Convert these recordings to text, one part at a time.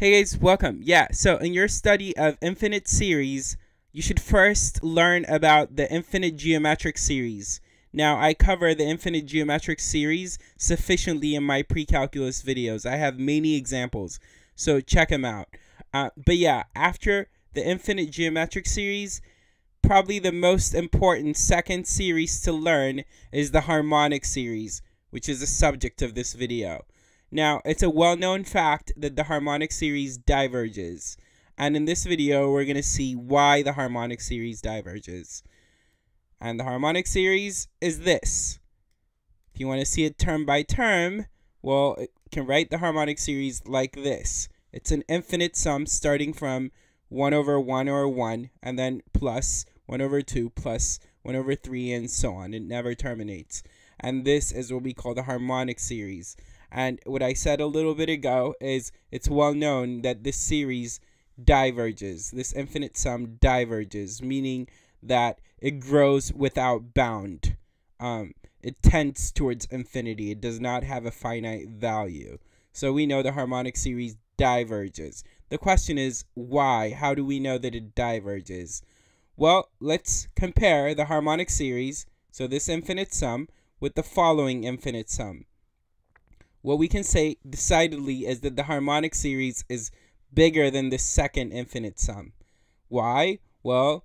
Hey guys, welcome. Yeah, so in your study of infinite series, you should first learn about the infinite geometric series. Now, I cover the infinite geometric series sufficiently in my pre-calculus videos. I have many examples, so check them out. Uh, but yeah, after the infinite geometric series, probably the most important second series to learn is the harmonic series, which is the subject of this video. Now, it's a well-known fact that the harmonic series diverges. And in this video, we're going to see why the harmonic series diverges. And the harmonic series is this. If you want to see it term by term, well, it can write the harmonic series like this. It's an infinite sum starting from 1 over 1 or 1, and then plus 1 over 2, plus 1 over 3, and so on. It never terminates. And this is what we call the harmonic series. And what I said a little bit ago is it's well known that this series diverges. This infinite sum diverges, meaning that it grows without bound. Um, it tends towards infinity. It does not have a finite value. So we know the harmonic series diverges. The question is why? How do we know that it diverges? Well, let's compare the harmonic series, so this infinite sum, with the following infinite sum what we can say decidedly is that the harmonic series is bigger than the second infinite sum. Why? Well,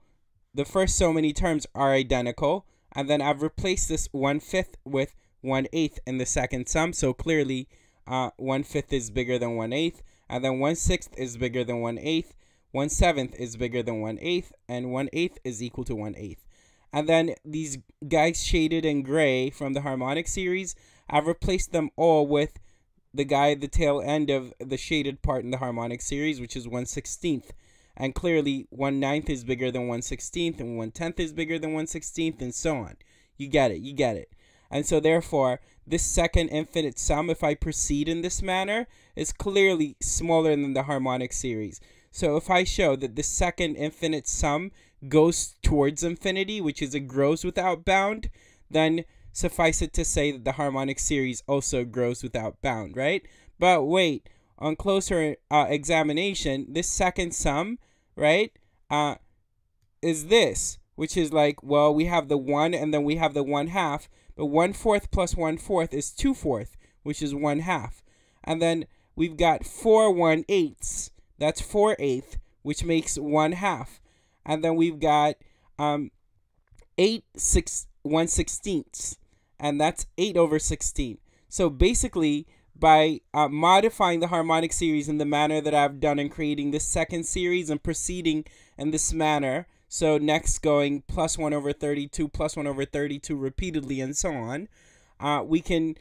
the first so many terms are identical, and then I've replaced this one fifth with one eighth in the second sum, so clearly uh, one fifth is bigger than one eighth, and then one sixth is bigger than one eighth, one seventh is bigger than one eighth, and one eighth is equal to one eighth. And then these guys shaded in gray from the harmonic series I've replaced them all with the guy at the tail end of the shaded part in the harmonic series, which is 1 16th. And clearly, 1 9th is bigger than 1 16th, and 1 10th is bigger than 1 16th, and so on. You get it, you get it. And so, therefore, this second infinite sum, if I proceed in this manner, is clearly smaller than the harmonic series. So, if I show that the second infinite sum goes towards infinity, which is it grows without bound, then suffice it to say that the harmonic series also grows without bound, right? But wait, on closer uh, examination, this second sum, right, uh, is this, which is like, well, we have the 1 and then we have the 1 half, but 1 fourth plus 1 fourth is 2 fourth, which is 1 half. And then we've got 4 1 eighths, that's 4 eighth, which makes 1 half. And then we've got um, 8 6 1 sixteenths, and that's 8 over 16. So basically, by uh, modifying the harmonic series in the manner that I've done in creating this second series and proceeding in this manner, so next going plus 1 over 32, plus 1 over 32 repeatedly, and so on, uh, we can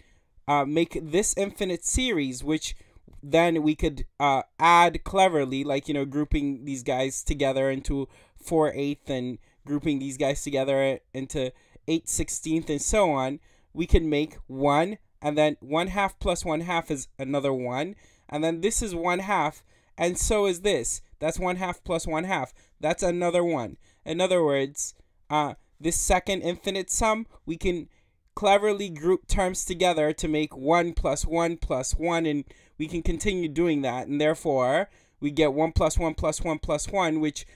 uh, make this infinite series, which then we could uh, add cleverly, like, you know, grouping these guys together into 4 eighth and grouping these guys together into 8 16th, and so on, we can make 1, and then 1 half plus 1 half is another 1, and then this is 1 half, and so is this. That's 1 half plus 1 half. That's another 1. In other words, uh, this second infinite sum, we can cleverly group terms together to make 1 plus 1 plus 1, and we can continue doing that, and therefore, we get 1 plus 1 plus 1 plus 1, which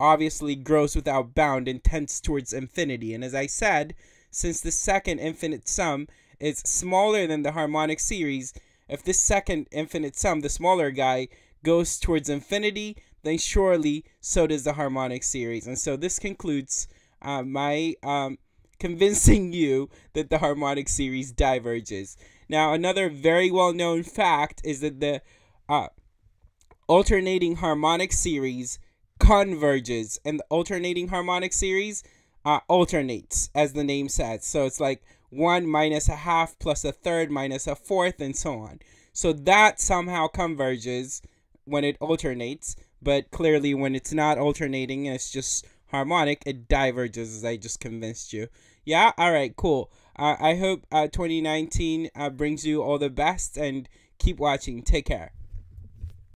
obviously grows without bound and tends towards infinity. And as I said, since the second infinite sum is smaller than the harmonic series, if this second infinite sum, the smaller guy, goes towards infinity, then surely so does the harmonic series. And so this concludes uh, my um, convincing you that the harmonic series diverges. Now, another very well known fact is that the uh, alternating harmonic series converges and the alternating harmonic series uh, alternates as the name says. So it's like one minus a half plus a third minus a fourth and so on. So that somehow converges when it alternates but clearly when it's not alternating and it's just harmonic it diverges as i just convinced you. Yeah? All right cool. Uh, i hope uh, 2019 uh, brings you all the best and keep watching. Take care